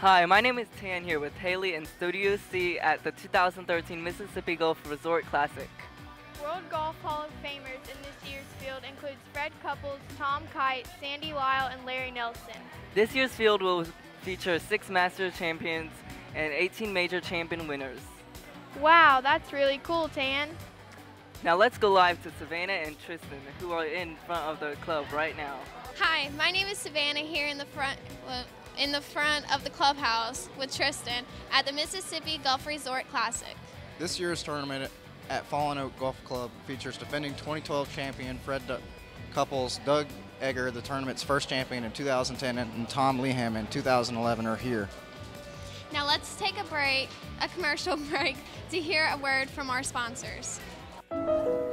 Hi, my name is Tan here with Haley in Studio C at the 2013 Mississippi Gulf Resort Classic. World Golf Hall of Famers in this year's field includes Fred Couples, Tom Kite, Sandy Lyle, and Larry Nelson. This year's field will feature six Masters champions and 18 major champion winners. Wow, that's really cool, Tan. Now let's go live to Savannah and Tristan, who are in front of the club right now. Hi, my name is Savannah here in the front in the front of the clubhouse with Tristan at the Mississippi Gulf Resort Classic. This year's tournament at Fallen Oak Golf Club features defending 2012 champion Fred D Couples, Doug Egger, the tournament's first champion in 2010, and Tom Lehman in 2011 are here. Now let's take a break, a commercial break, to hear a word from our sponsors.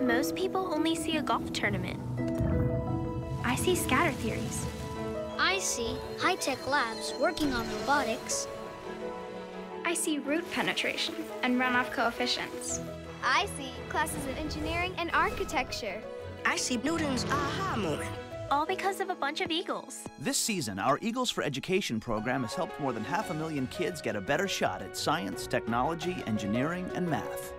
Most people only see a golf tournament. I see scatter theories. I see high-tech labs working on robotics. I see root penetration and runoff coefficients. I see classes of engineering and architecture. I see Newton's aha moment. All because of a bunch of Eagles. This season, our Eagles for Education program has helped more than half a million kids get a better shot at science, technology, engineering, and math.